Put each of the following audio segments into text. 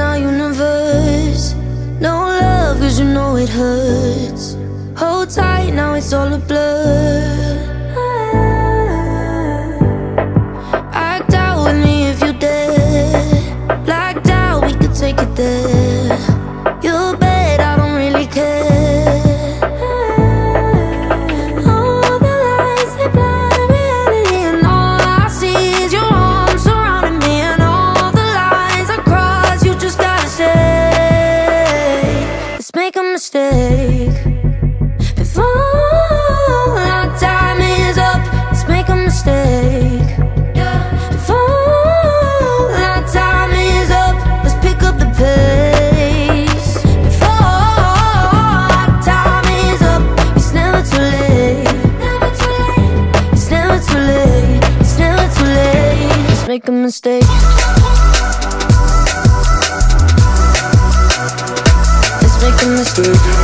our universe. No love, cause you know it hurts. Hold tight, now it's all a blur. Before our time is up, let's make a mistake. Before our time is up, let's pick up the pace. Before our time is up, it's never too late. It's never too late. It's never too late. Let's make a mistake. Let's make a mistake.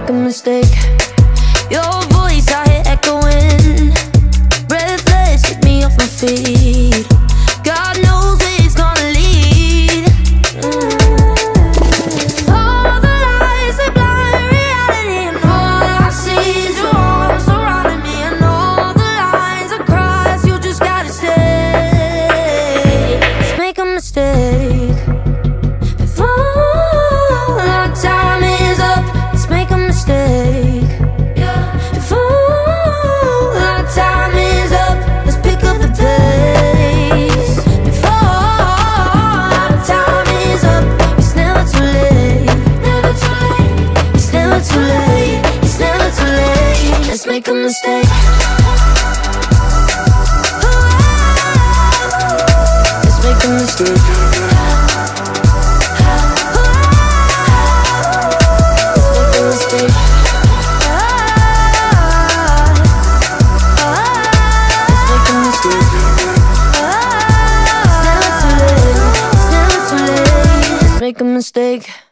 Make a mistake. Your voice I hear echoing. Breathless, hit me off my feet. Make a mistake. Let's make a mistake. Let's make a mistake. Make a mistake.